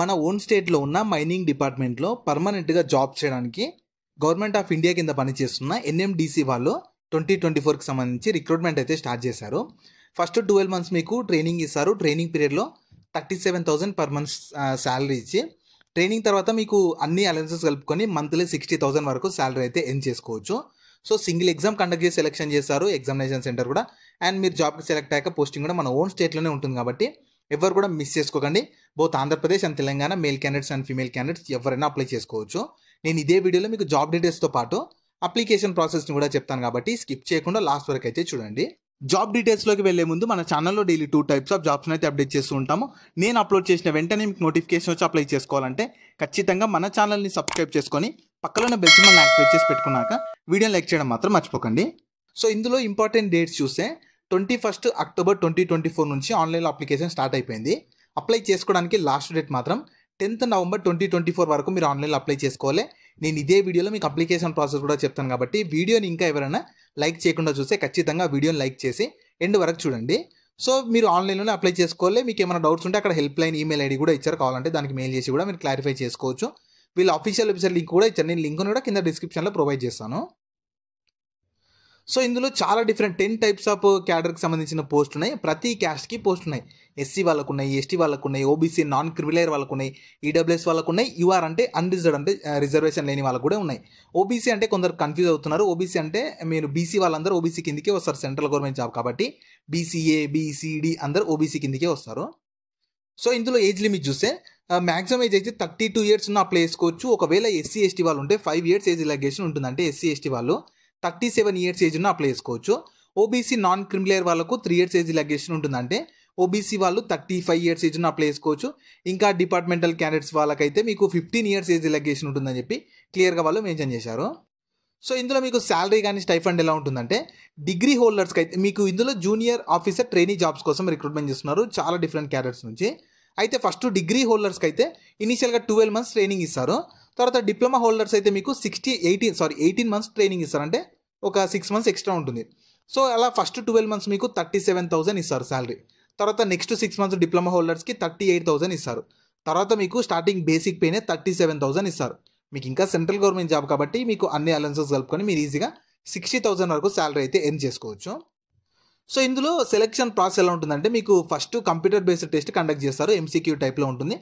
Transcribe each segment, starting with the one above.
మన ఓన్ స్టేట్లో ఉన్న మైనింగ్ డిపార్ట్మెంట్లో పర్మనెంట్గా జాబ్ చేయడానికి గవర్నమెంట్ ఆఫ్ ఇండియా కింద పనిచేస్తున్న ఎన్ఎండిసి వాళ్ళు ట్వంటీ ట్వంటీ ఫోర్కి సంబంధించి రిక్రూట్మెంట్ అయితే స్టార్ట్ చేశారు. ఫస్ట్ ట్వెల్వ్ మంత్స్ మీకు ట్రైనింగ్ ఇస్తారు. ట్రైనింగ్ పీరియడ్లో thirty seven thousand per month salary ఇచ్చి ట్రైనింగ్ తర్వాత మీకు అన్ని అలయన్సెస్ కలుపుకొని మంత్లీ సిక్స్టీ థౌసండ్ వరకు శాలరీ అయితే ఎన్ చేసుకోవచ్చు. సో సింగిల్ ఎగ్జామ్ కండక్ట్ చేసి సెలెక్షన్ చేస్తారు ఎగ్జామినేషన్ సెంటర్ కూడా. అండ్ మీరు జాబ్కి సెలెక్ట్ అయ్యాక పోస్టింగ్ కూడా మన ఓన్ స్టేట్లోనే ఉంటుంది కాబట్టి ఎవరు కూడా మిస్ చేసుకోకండి. Both Andhra Pradesh and Telangana male candidates and female candidates ఎవరైనా అప్లై చేసుకోవచ్చు. నేను ఇదే వీడియోలో మీకు జాబ్ డీటెయిల్స్తో పాటు అప్లికేషన్ ప్రాసెస్ని కూడా చెప్తాను కాబట్టి స్కిప్ చేయకుండా లాస్ట్ వరకు అయితే చూడండి. జాబ్ డీటెయిల్స్లోకి వెళ్ళే ముందు మన ఛానల్లో daily two types of jobs అయితే అప్డేట్ చేస్తూ ఉంటాము. నేను అప్లోడ్ చేసిన వెంటనే మీకు నోటిఫికేషన్ వచ్చి అప్లై చేసుకోవాలంటే ఖచ్చితంగా మన ఛానల్ని సబ్స్క్రైబ్ చేసుకొని పక్కలోనే బెల్ సింబల్ యాక్టివేట్ చేసి పెట్టుకున్నాక వీడియో లైక్ చేయడం మాత్రం మర్చిపోకండి. సో ఇందులో ఇంపార్టెంట్ డేట్స్ చూస్తే twenty first October twenty twenty four నుంచి ఆన్లైన్లో అప్లికేషన్ స్టార్ట్ అయిపోయింది. అప్లై చేసుకోవడానికి లాస్ట్ డేట్ మాత్రం tenth November twenty twenty four వరకు మీరు ఆన్లైన్లో అప్లై చేసుకోవాలి. నేను ఇదే వీడియోలో మీకు అప్లికేషన్ ప్రాసెస్ కూడా చెప్తాను కాబట్టి వీడియోని ఇంకా ఎవరైనా లైక్ చేయకుండా చూస్తే ఖచ్చితంగా వీడియోని లైక్ చేసి ఎండ్ వరకు చూడండి. సో మీరు ఆన్లైన్లోనే అప్లై చేసుకోవాలి. మీకు ఏమైనా డౌట్స్ ఉంటే అక్కడ హెల్ప్ లైన్ ఈమెయిల్ ఐడి కూడా ఇచ్చారు. కావాలంటే దానికి మెయిల్ చేసి కూడా మీరు క్లారిఫై చేసుకోవచ్చు. వీళ్ళ అఫీషియల్ వెబ్సైట్ లింక్ కూడా ఇచ్చారు. నేను లింక్ కూడా కింద డిస్క్రిప్షన్లో ప్రొవైడ్ చేస్తాను. సో ఇందులో చాలా డిఫరెంట్ టెన్ టైప్స్ ఆఫ్ క్యాడర్కి సంబంధించిన పోస్ట్ ఉన్నాయి. ప్రతి క్యాస్ట్కి పోస్ట్ ఉన్నాయి. ఎస్సీ వాళ్ళకు ఉన్నాయి ఎస్టీ వాళ్ళకు ఉన్నాయి ఓబీసీ నాన్ క్రిమిలర్ వాళ్ళకు ఉన్నాయి ఈడబ్ల్యూఎస్ వాళ్ళకు ఉన్నాయి యూఆర్ అంటే అన్రిజర్వ్డ్ అంటే రిజర్వేషన్ లేని వాళ్ళకు కూడా ఉన్నాయి. ఓబీసీ అంటే కొందరు కన్ఫ్యూజ్ అవుతున్నారు. ఓబీసీ అంటే మీరు బీసీ వాళ్ళందరూ ఓబీసీ కిందకే వస్తారు సెంట్రల్ గవర్నమెంట్ జాబ్ కాబట్టి. బీసీఏ బీసీడి అందరూ ఓబీసీ కిందకే వస్తారు. సో ఇందులో ఏజ్ లిమిట్ చూస్తే మ్యాక్సిమం ఏజ్ అయితే థర్టీ టూ ఇయర్స్ ఉన్న అప్లై చేసుకోవచ్చు ఒకవేళ ఎస్సీ ఎస్టీ వాళ్ళు ఉంటే ఫైవ్ ఇయర్స్ ఏజ్ రిలాగేషన్ ఉంటుంది అంటే ఎస్సీ ఎస్టీ వాళ్ళు. థర్టీ సెవెన్ ఇయర్స్ ఏజ్ ఉన్న అప్లై చేసుకోవచ్చు. ఓబీసీ నాన్ క్రిమిలేయర్ వాళ్ళకు త్రీ ఇయర్స్ ఏజ్ లగేషన్ ఉంటుందంటే ఓబీసీ వాళ్ళు థర్టీ ఫైవ్ ఇయర్స్ ఏజ్ ఉన్న అప్లై చేసుకోవచ్చు. ఇంకా డిపార్ట్మెంటల్ క్యాండిడేట్స్ వాళ్ళకైతే మీకు ఫిఫ్టీన్ ఇయర్స్ ఏజ్ లగేషన్ ఉంటుందని చెప్పి క్లియర్గా వాళ్ళు మెన్షన్ చేశారు. సో ఇందులో మీకు శాలరీ కానీ స్టైఫండ్ ఎలా ఉంటుందంటే డిగ్రీ హోల్డర్స్కి అయితే మీకు ఇందులో జూనియర్ ఆఫీసర్ ట్రైనీ జాబ్స్ కోసం రిక్రూట్మెంట్ చేస్తున్నారు. చాలా డిఫరెంట్ క్యాడర్స్ నుంచి. అయితే ఫస్ట్ డిగ్రీ హోల్డర్స్కి అయితే ఇనీషియల్గా ట్వెల్వ్ మంత్స్ ట్రైనింగ్ ఇస్తారు. తర్వాత డిప్లొమా హోల్డర్స్ అయితే మీకు sixty eighteen sorry eighteen months training ఇస్తారు. అంటే ఒక సిక్స్ మంత్స్ ఎక్స్ట్రా ఉంటుంది. సో అలా ఫస్ట్ ట్వెల్వ్ మంత్స్ మీకు థర్టీ సెవెన్ థౌసండ్ ఇస్తారు శాలరీ తర్వాత నెక్స్ట్ సిక్స్ మంత్స్ డిప్లొమా హోల్డర్స్కి థర్టీ ఎయిట్ థౌసండ్ ఇస్తారు. తర్వాత మీకు స్టార్టింగ్ బేసిక్ పేనే థర్టీ సెవెన్ థౌసండ్ ఇస్తారు. మీకు ఇంకా సెంట్రల్ గవర్నమెంట్ జాబ్ కాబట్టి మీకు అన్ని అలవెన్సెస్ కలుపుకొని మీరు ఈజీగా సిక్స్టీ థౌసండ్ వరకు శాలరీ అయితే ఎర్న్ చేసుకోవచ్చు. సో ఇందులో సెలెక్షన్ ప్రాసెస్ ఎలా ఉంటుందంటే మీకు first computer based test conduct చేస్తారు ఎంసీక్యూ టైప్లో ఉంటుంది.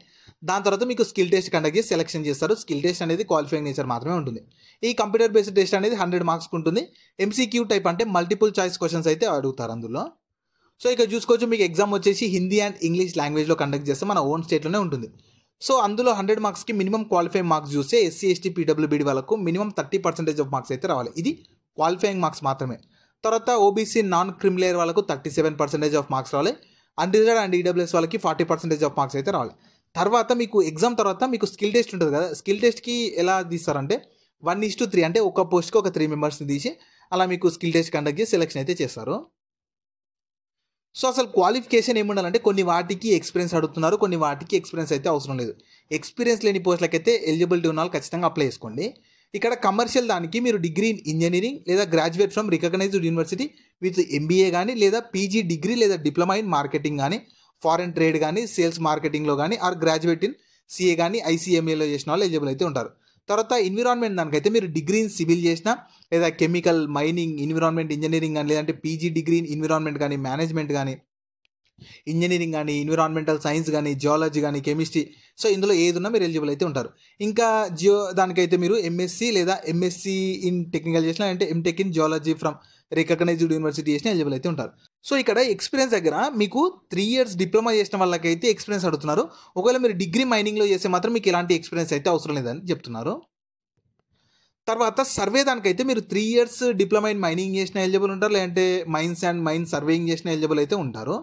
దాని తర్వాత మీకు స్కిల్ టెస్ట్ కండక్ట్ చేసి సెలెక్షన్ చేస్తారు. స్కిల్ టెస్ట్ అనేది క్వాలిఫైయింగ్ నేచర్ మాత్రమే ఉంటుంది. ఈ కంప్యూటర్ బేస్డ్ టెస్ట్ అనేది హండ్రెడ్ మార్క్స్ ఉంటుంది. ఎంసీక్యూ టైప్ అంటే మల్టిపుల్ చాయిస్ క్వశ్చన్స్ అయితే అడుగుతారు అందులో. సో ఇక చూసుకోవచ్చు మీకు ఎగ్జామ్ వచ్చేసి హిందీ అండ్ ఇంగ్లీష్ లాంగ్వేజ్లో కండక్ట్ చేస్తే మన ఓన్ స్టేట్లోనే ఉంటుంది. సో అందులో హండ్రెడ్ మార్క్స్కి మినిమం క్వాలిఫైయింగ్ మార్క్స్ చూస్తే ఎస్సీ ఎస్టీ పీడబ్ల్యూబీడీ వాళ్ళకు minimum thirty percentage of marks అయితే రావాలి. ఇది క్వాలిఫైయింగ్ మార్క్స్ మాత్రమే. తర్వాత ఓబీసీ నాన్ క్రిమిలేయర్ వాళ్ళకు thirty seven percentage of marks రావాలి అన్రిజర్డ్ అండ్ ఈడబ్ల్యూఎస్ వాళ్ళకి ఫార్టీ పర్సెంటేజ్ ఆఫ్ మార్క్స్ అయితే రావాలి తర్వాత మీకు ఎగ్జామ్ తర్వాత మీకు స్కిల్ టెస్ట్ ఉంటుంది కదా స్కిల్ టెస్ట్కి ఎలా తీస్తారంటే వన్ ఇస్ టు త్రీ అంటే ఒక పోస్ట్కి ఒక త్రీ మెంబర్స్ని తీసి అలా మీకు స్కిల్ టెస్ట్ కండక్ట్ చేసి సెలెక్షన్ అయితే చేస్తారు. సో అసలు క్వాలిఫికేషన్ ఏముండాలంటే కొన్ని వాటికి ఎక్స్పీరియన్స్ అడుగుతున్నారు కొన్ని వాటికి ఎక్స్పీరియన్స్ అయితే అవసరం లేదు. ఎక్స్పీరియన్స్ లేని పోస్టులకైతే ఎలిజిబిలిటీ ఉన్న వాళ్ళు ఖచ్చితంగా అప్లై చేసుకోండి. ఇక్కడ కమర్షియల్ దానికి మీరు డిగ్రీ ఇన్ ఇంజనీరింగ్ లేదా graduate from recognised university with MBA కానీ లేదా పీజీ డిగ్రీ లేదా డిప్లొమా ఇన్ మార్కెటింగ్ కానీ ఫారెన్ ట్రేడ్ కానీ సేల్స్ మార్కెటింగ్లో కానీ ఆర్ గ్రాడ్యుయేట్ ఇన్ సిఏ కానీ ఐసీఎంఏలో చేసిన వాళ్ళు ఎలిజిబుల్ అయితే ఉంటారు. తర్వాత ఎన్విరాన్మెంట్ దానికైతే మీరు డిగ్రీ ఇన్ సివిల్ చేసినా లేదా కెమికల్ మైనింగ్ ఎన్విరాన్మెంట్ ఇంజనీరింగ్ కానీ లేదంటే పీజీ డిగ్రీ ఇన్ ఎన్విరాన్మెంట్ కానీ మేనేజ్మెంట్ కానీ ఇంజనీరింగ్ కానీ ఎన్విరాన్మెంటల్ సైన్స్ కానీ జియాలజీ కానీ కెమిస్ట్రీ సో ఇందులో ఏది ఉన్నా మీరు ఎలిజిబుల్ అయితే ఉంటారు. ఇంకా జియో దానికైతే మీరు ఎంఎస్సి లేదా ఎంఎస్సి ఇన్ టెక్నికల్ చేసిన అంటే MTech in geology from recognised university చేసిన ఎలిజిబుల్ అయితే ఉంటారు. సో ఇక్కడ ఎక్స్పీరియన్స్ దగ్గర మీకు త్రీ ఇయర్స్ డిప్లొమా చేసిన వాళ్ళకైతే ఎక్స్పీరియన్స్ అడుగుతున్నారు. ఒకవేళ మీరు డిగ్రీ మైనింగ్లో చేస్తే మాత్రం మీకు ఎలాంటి ఎక్స్పీరియన్స్ అయితే అవసరం లేదని చెప్తున్నారు. తర్వాత సర్వే దానికైతే మీరు three years diploma in mining చేసిన ఎలిజిబుల్ ఉంటారు. లేదంటే మైన్స్ అండ్ మైన్ సర్వేయింగ్ చేసిన ఎలిజిబుల్ అయితే ఉంటారు.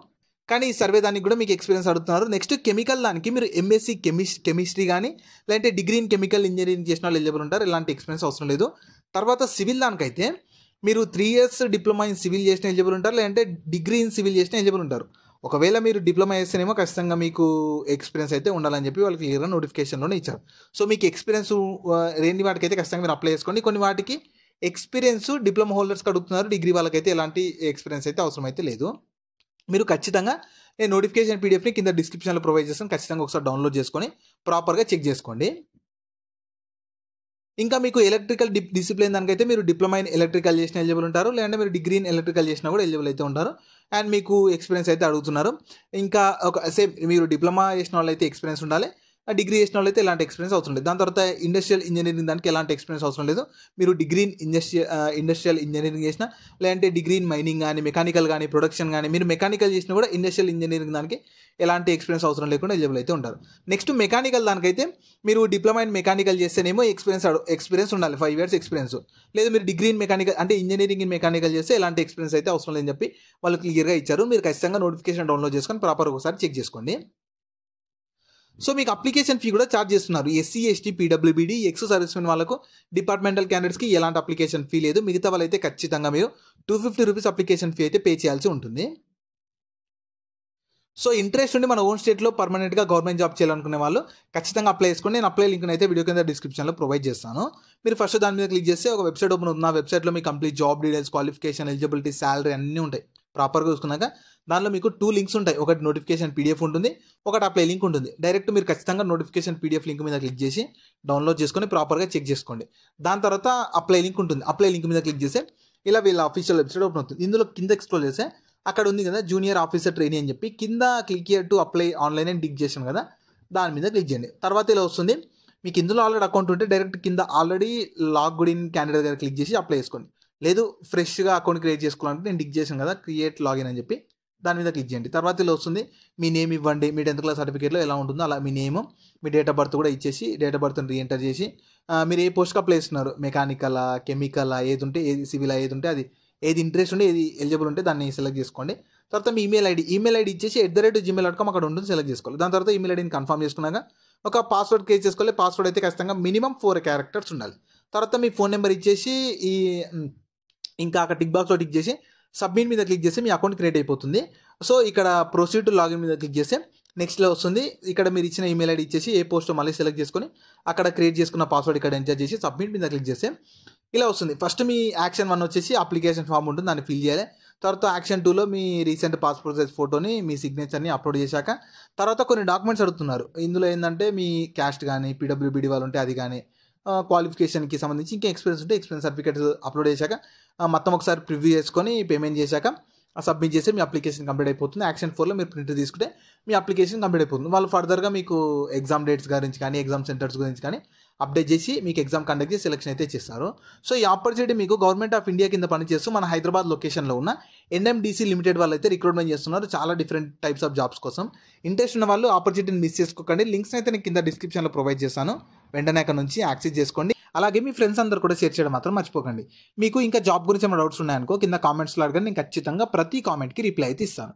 కానీ ఈ సర్వే దానికి కూడా మీకు ఎక్స్పీరియన్స్ అడుగుతున్నారు. నెక్స్ట్ కెమికల్ దానికి మీరు ఎంఎస్సి కెమిస్ కెమిస్ట్రీ కానీ లేదంటే డిగ్రీ ఇన్ కెమికల్ ఇంజనీరింగ్ చేసిన వాళ్ళు ఎలిజిబుల్ ఉంటారు. ఇలాంటి ఎక్స్పీరియన్స్ అవసరం లేదు. తర్వాత సివిల్ దానికైతే మీరు three years diploma in civil చేసిన ఎలిజిబుల్ ఉంటారు. లేదంటే డిగ్రీ ఇన్ సివిల్ చేసిన ఎలిజిబుల్ ఉంటారు. ఒకవేళ మీరు డిప్లొమా చేస్తేనేమో ఖచ్చితంగా మీకు ఎక్స్పీరియన్స్ అయితే ఉండాలని చెప్పి వాళ్ళకి క్లియర్గా నోటిఫికేషన్లోనే ఇచ్చారు. సో మీకు ఎక్స్పీరియన్స్ లేని వాటికైతే ఖచ్చితంగా మీరు అప్లై చేసుకోండి. కొన్ని వాటికి ఎక్స్పీరియన్స్ డిప్లొమా హోల్డర్స్కి అడుగుతున్నారు. డిగ్రీ వాళ్ళకైతే ఎలాంటి ఎక్స్పీరియన్స్ అయితే అవసరం అయితే లేదు. మీరు ఖచ్చితంగా నేను నోటిఫికేషన్ పీడిఎఫ్ని కింద డిస్క్రిప్షన్లో ప్రొవైడ్ చేస్తాను ఖచ్చితంగా ఒకసారి డౌన్లోడ్ చేసుకొని ప్రాపర్గా చెక్ చేసుకోండి. ఇంకా మీకు ఎలక్ట్రికల్ డి డిసిప్లిన్ దానికైతే మీరు డిప్లొమా ఇన్ ఎలక్ట్రికల్ చేసిన ఎలిజిబుల్ ఉంటారు. లేదంటే మీరు డిగ్రీ ఇన్ ఎలక్ట్రికల్ చేసినా కూడా ఎలిజిబుల్ అయితే ఉంటారు. అండ్ మీకు ఎక్స్పీరియన్స్ అయితే అడుగుతున్నారు. ఇంకా ఒక సేమ్ మీరు డిప్లొమా చేసిన వాళ్ళు అయితే ఎక్స్పీరియన్స్ ఉండాలి. డిగ్రీ చేసిన వాళ్ళు అయితే ఎలాంటి ఎక్స్పీరియన్స్ అవసరం లేదు. దాని తర్వాత ఇండస్ట్రియల్ ఇంజనీరింగ్ దానికి ఎలాంటి ఎక్స్పీరియన్స్ అవసరం లేదు. మీరు degree in industrial industrial engineering చేసిన లేదంటే డిగ్రీ ఇన్ మైనింగ్ కానీ మెకానికల్ కానీ ప్రొడక్షన్ కానీ మీరు మెకానికల్ చేసినా కూడా ఇండస్ట్రియల్ ఇంజనీరింగ్ దానికి ఎలాంటి ఎక్స్పీరియన్స్ అవసరం లేకుండా ఎలిజిబుల్ అయితే ఉంటారు. నెక్స్ట్ మెకానికల్ దానికైతే మీరు డిప్లొమా ఇన్ మెకానికల్ చేస్తేనేమో ఎక్స్పీరియన్స్ ఎక్స్పీరియన్స్ ఉండాలి. ఫైవ్ ఇయర్స్ ఎక్స్పీరియన్స్ లేదు మీరు డిగ్రీ ఇన్ మెకానికల్ అంటే ఇంజనీరింగ్ ఇన్ మెకానికల్ చేస్తే ఎలాంటి ఎక్స్పీరియన్స్ అయితే అవసరం లేదని చెప్పి వాళ్ళు క్లియర్గా ఇచ్చారు. మీరు ఖచ్చితంగా నోటిఫికేషన్ డౌన్లోడ్ చేసుకొని ప్రాపర్ ఒకసారి చెక్ చేసుకోండి. సో మీకు అప్లికేషన్ ఫీ కూడా ఛార్జ్ చేస్తున్నారు. SC ST PWBD ex servicemen వాళ్ళకు డిపార్ట్మెంటల్ క్యాండిడేట్స్కి ఎలాంటి అప్లికేషన్ ఫీ లేదు. మిగతా వాళ్ళైతే ఖచ్చితంగా మీరు two fifty rupees application fee అయితే పే చేయాల్సి ఉంటుంది. సో ఇంట్రెస్ట్ ఉండి మన ఓన్ స్టేట్లో పర్మనెంట్గా గవర్నమెంట్ జాబ్ చేయాలనుకునే వాళ్ళు ఖచ్చితంగా అప్లై చేసుకోండి. నేను అప్లై లింక్ అయితే వీడియో కింద డిస్క్రిప్షన్లో ప్రొవైడ్ చేస్తాను. మీరు ఫస్ట్ దాని మీద క్లిక్ చేస్తే ఒక వెబ్సైట్ ఓపెన్ ఉంది ఆ వెబ్సైట్లో మీ complete job details qualification eligibility salary అన్నీ ఉంటాయి. ప్రాపర్గా చూసుకున్నాక దానిలో మీకు టూ లింక్స్ ఉంటాయి. ఒకటి నోటిఫికేషన్ పీడిఎఫ్ ఉంటుంది ఒకటి అప్లై లింక్ ఉంటుంది. డైరెక్ట్ మీరు ఖచ్చితంగా నోటిఫికేషన్ పీడిఎఫ్ లింక్ మీద క్లిక్ చేసి డౌన్లోడ్ చేసుకొని ప్రాపర్గా చెక్ చేసుకోండి. దాని తర్వాత అప్లై లింక్ ఉంటుంది. అప్లై లింక్ మీద క్లిక్ చేస్తే ఇలా వీళ్ళ అఫీషియల్ వెబ్సైట్ ఓపెన్ అవుతుంది. ఇందులో కింద ఎక్స్ప్లోర్ చేస్తే అక్కడ ఉంది కదా జూనియర్ ఆఫీసర్ ట్రైనింగ్ అని చెప్పి కింద click here to apply online అని డిక్ చేసాను కదా దాని మీద క్లిక్ చేయండి. తర్వాత ఇలా వస్తుంది. మీకు ఇందులో ఆల్రెడీ అకౌంట్ ఉంటే డైరెక్ట్ కింద ఆల్రెడీ లాగ్డ్ ఇన్ క్యాండిడేట్ దగ్గర క్లిక్ చేసి అప్లై చేసుకోండి. లేదు ఫ్రెష్గా అకౌంట్ క్రియేట్ చేసుకోవాలంటే నేను డిక్ చేశాను కదా క్రియేట్ లాగిన్ అని చెప్పి దాని మీద క్లిక్ చేయండి. తర్వాత ఇలా వస్తుంది మీ నేమ్ ఇవ్వండి మీ టెన్త్ క్లాస్ సర్టిఫికేట్లో ఎలా ఉంటుందో అలా మీ నేమ్ మీ డేట్ ఆఫ్ బర్త్ కూడా ఇచ్చేసి డేట్ ఆఫ్ బర్త్ని రీఎంటర్ చేసి మీరు ఏ పోస్ట్కి అప్లై చేస్తున్నారు? మెకానికలా కెమికలా ఏది ఉంటే ఏది సివిల్ ఏది ఉంటే అది ఏది ఇంట్రెస్ట్ ఉంటే ఏది ఎలిజిబుల్ ఉంటే దాన్ని సెలెక్ట్ చేసుకోండి. తర్వాత మీ ఈమెయిల్ ఐడి ఈమెయిల్ ఐడి ఇచ్చేసి at the rate Gmail dot com అక్కడ ఉంటుంది సెలెక్ట్ చేసుకోవాలి. దాని తర్వాత ఈమెయిల్ ఐడిని కన్ఫర్మ్ చేసుకున్నాక ఒక పాస్వర్డ్ క్రియేట్ చేసుకోవాలి. పాస్వర్డ్ అయితే ఖచ్చితంగా మినిమం ఫోర్ క్యారెక్టర్స్ ఉండాలి. తర్వాత మీ ఫోన్ నెంబర్ ఇచ్చేసి ఈ ఇంకా అక్కడ టిక్ బాక్స్లో టిక్ చేసి సబ్మిట్ మీద క్లిక్ చేస్తే మీ అకౌంట్ క్రియేట్ అయిపోతుంది. సో ఇక్కడ ప్రొసీడ్ టు లాగిన్ మీద క్లిక్ చేస్తే నెక్స్ట్లో వస్తుంది. ఇక్కడ మీరు ఇచ్చిన ఈమెయిల్ ఐడి ఇచ్చేసి ఏ పోస్ట్ మళ్ళీ సెలెక్ట్ చేసుకొని అక్కడ క్రియేట్ చేసుకున్న పాస్వర్డ్ ఇక్కడ ఎంటర్ చేసి సబ్మిట్ మీద క్లిక్ చేస్తే ఇలా వస్తుంది. ఫస్ట్ మీ యాక్షన్ వన్ వచ్చేసి అప్లికేషన్ ఫామ్ ఉంటుంది. దాన్ని ఫిల్ చేయాలి. తర్వాత యాక్షన్ టూలో మీ రీసెంట్ పాస్పోర్ట్ సైజ్ ఫోటోని మీ సిగ్నేచర్ని అప్లోడ్ చేశాక తర్వాత కొన్ని డాక్యుమెంట్స్ అడుగుతున్నారు. ఇందులో ఏంటంటే మీ క్యాస్ట్ కానీ పీడబ్ల్యూబీడీ వాళ్ళు ఉంటే అది కానీ క్వాలిఫికేషన్కి సంబంధించి ఇంకా ఎక్స్పీరియన్స్ ఉంటే ఎక్స్పీరియన్స్ సర్టిఫికేట్స్ అప్లోడ్ చేశాక మొత్తం ఒకసారి ప్రివ్యూ చేసుకొని పేమెంట్ చేశాక సబ్మిట్ చేసి మీ అప్లికేషన్ కంప్లీట్ అయిపోతుంది. యాక్షన్ ఫోర్లో మీరు ప్రింట్ తీసుకుంటే మీ అప్లికేషన్ కంప్లీట్ అయిపోతుంది. వాళ్ళు ఫర్దర్గా మీకు ఎగ్జామ్ డేట్స్ గురించి కానీ ఎగ్జామ్ సెంటర్స్ గురించి కానీ అప్డేట్ చేసి మీకు ఎగ్జామ్ కండక్ట్ చేసి సెలెక్షన్ అయితే చేస్తారు. సో ఈ ఆపర్చునిటీ మీకు గవర్నమెంట్ ఆఫ్ ఇండియా కింద పనిచేస్తూ మన హైదరాబాద్ లొకేషన్లో ఉన్న ఎన్ఎండిసి లిమిటెడ్ వాళ్ళు అయితే రిక్రూట్మెంట్ చేస్తున్నారు. చాలా డిఫరెంట్ టైప్స్ ఆఫ్ జాబ్స్ కోసం. ఇంట్రెస్ట్ ఉన్న వాళ్ళు ఆపర్చునిటీని మిస్ చేసుకోకండి. లింక్స్ అయితే నేను కింద డిస్క్రిప్షన్లో ప్రొవైడ్ చేస్తాను. వెంటనే అక్కడ నుంచి యాక్సెస్ చేసుకోండి. అలాగే మీ ఫ్రెండ్స్ అందరు కూడా షేర్ చేయడం మాత్రం మర్చిపోకండి. మీకు ఇంకా జాబ్ గురించి ఏమైనా డౌట్స్ ఉన్నాయనుకో కింద కామెంట్స్లో అడగండి. నేను ఖచ్చితంగా ప్రతి కామెంట్కి రిప్లై అయితే ఇస్తాను.